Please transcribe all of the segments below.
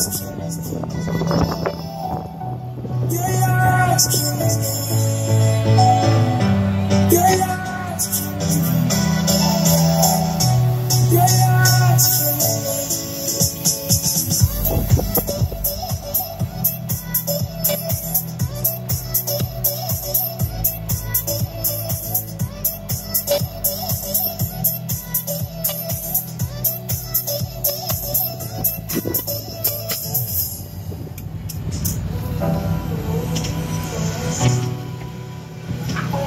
Yes. Yes.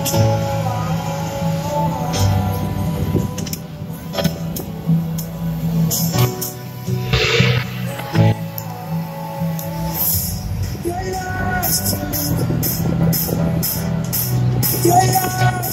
You're lost. You're lost.